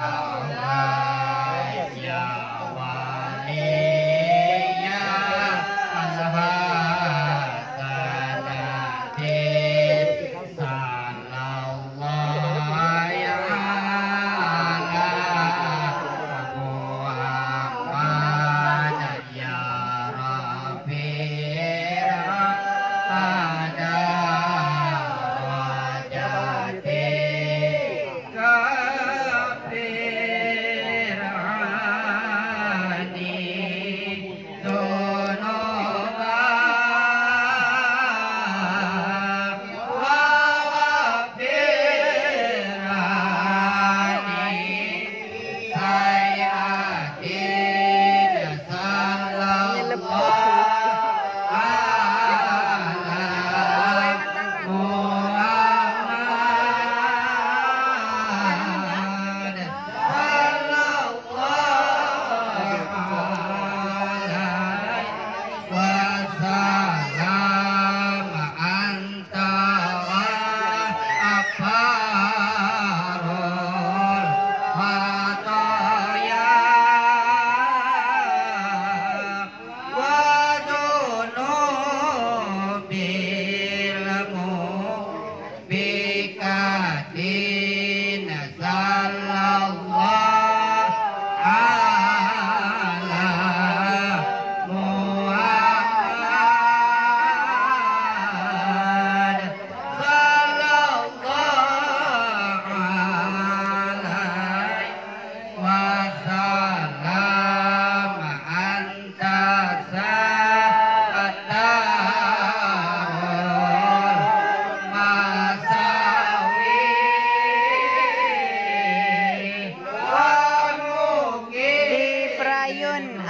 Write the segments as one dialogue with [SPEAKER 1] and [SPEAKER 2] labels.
[SPEAKER 1] Yahweh, Yahweh.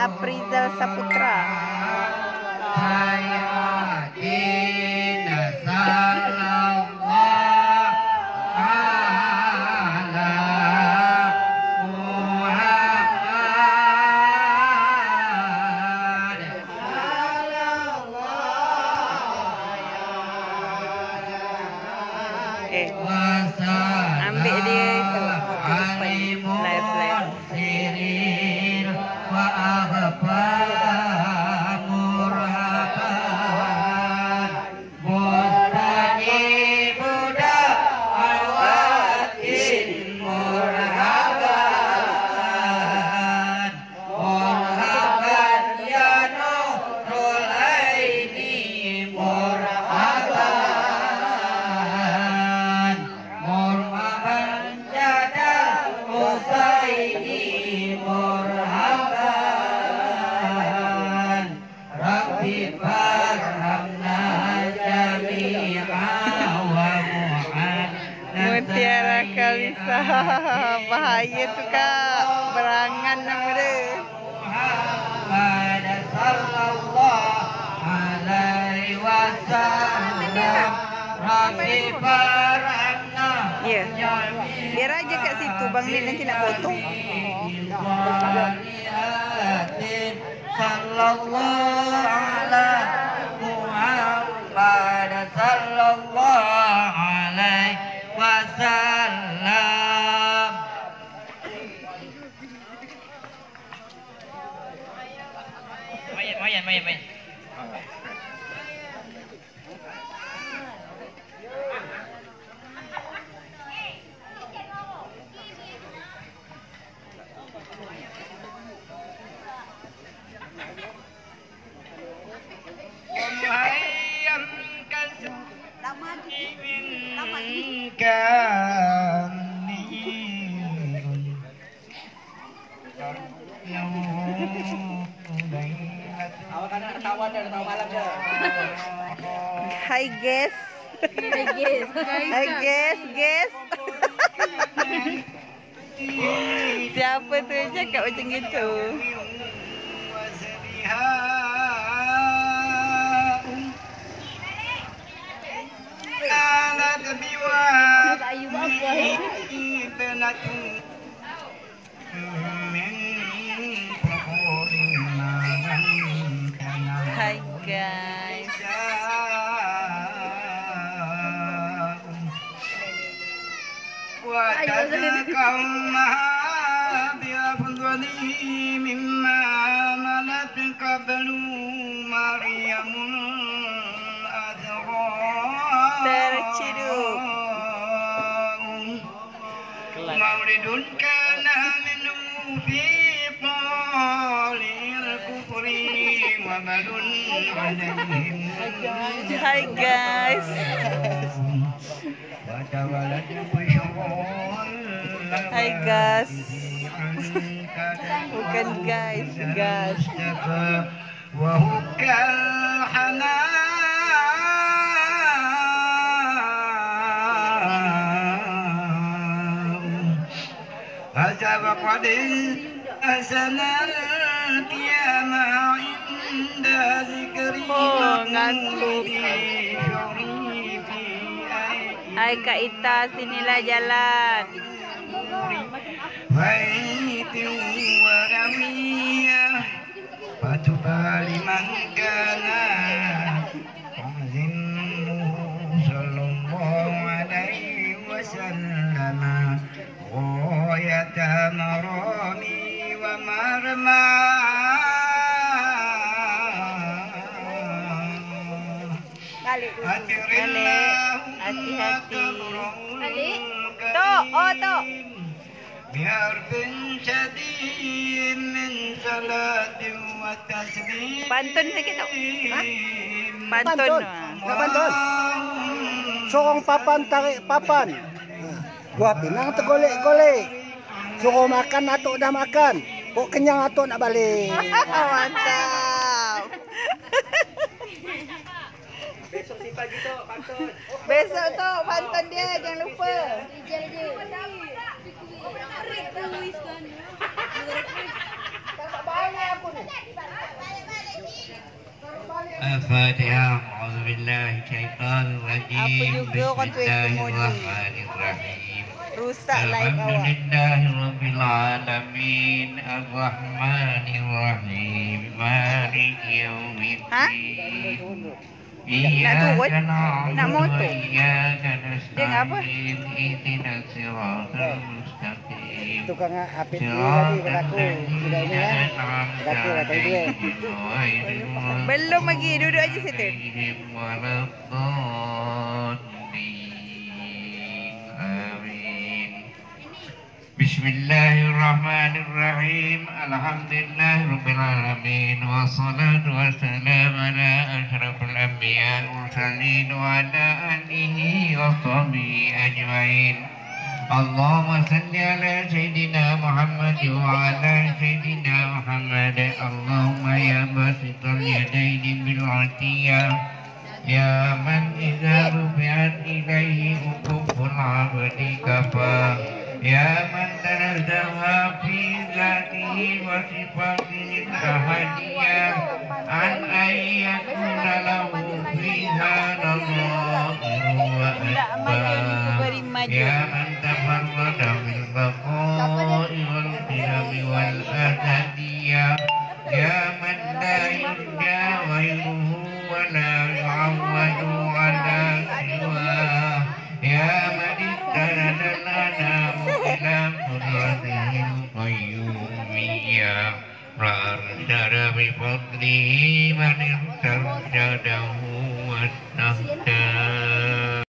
[SPEAKER 1] Aprizal Saputra. Mutiara Kalisa. Bahaya tu kak. Berangan nama dia. Ya. Biar aja kat situ Bang Lin nanti nak potong.
[SPEAKER 2] Sallallahu ala Muhammad Sallallahu
[SPEAKER 1] Hai guys. Hai guys. Hai guys guys. Siapa tu yang cakap macam gitu بوابي ابنة من فخور Hi guys.
[SPEAKER 2] وتلك أمها
[SPEAKER 1] بأفضله مما عملت قبل مريم أذرار
[SPEAKER 3] terciduk
[SPEAKER 1] Mauridun kana minu fi polir kufri Mabadun badan
[SPEAKER 3] Hai guys. Hai guys. Bukan guys Guys.
[SPEAKER 1] فجب قد أسن القيامة عند ذكر
[SPEAKER 3] Oh, ngantuk.
[SPEAKER 1] شريف
[SPEAKER 3] Hai Kak Ita, sinilah jalan.
[SPEAKER 1] بيت ورمية فتبى لمن كان مرامي ومرمى
[SPEAKER 3] Balik
[SPEAKER 1] أدر
[SPEAKER 3] Balik.
[SPEAKER 1] اللهم
[SPEAKER 3] Hati-hati.
[SPEAKER 1] كبره
[SPEAKER 3] Tok, oh tok.
[SPEAKER 1] بحرف شديد من صلاة وتسبيح
[SPEAKER 3] Pantun sikit tok. Ha?
[SPEAKER 4] Pantun.
[SPEAKER 3] Pantun.
[SPEAKER 4] Nak pantun? Sorong papan tarik papan. Ha. Gua pinang tergolek-golek. Suruh makan atuk dah makan. Kok kenyang atuk nak balik.
[SPEAKER 3] Mantap. Besok tu pantun dia jangan lupa.
[SPEAKER 1] الفاتحة أعوذ بالله من الشيطان الرجيم
[SPEAKER 3] Apa juga orang tu yang
[SPEAKER 1] بسم الله
[SPEAKER 3] kemudi.
[SPEAKER 1] الرحمن الرحيم
[SPEAKER 3] rusak
[SPEAKER 1] Alhamdulillahirrahmanirrahim Ar-Rahmanirrahim
[SPEAKER 3] Mariki
[SPEAKER 1] ha?
[SPEAKER 3] Nak turun? nak motor. Dia
[SPEAKER 1] apa?
[SPEAKER 4] Tukang api tadi berlaku. Eh? Lah,
[SPEAKER 3] Belum lagi, duduk aja situ.
[SPEAKER 1] بسم الله الرحمن الرحيم. الحمد لله رب العالمين والصلاة والسلام على أشرف الأنبياء والمرسلين وعلى آله وصحبه أجمعين. اللهم صل على سيدنا محمد وعلى سيدنا محمد. اللهم يا باسط اليدين بالعطية يا من إذا رفعت إليه حقوق العبد كفى. يا من تنزه في ذاته وصفاته الأحدية عن أن يكون له فيها نظائر وأسباب يا من تفرد فأرشد بفضله من ارتشده واستهدى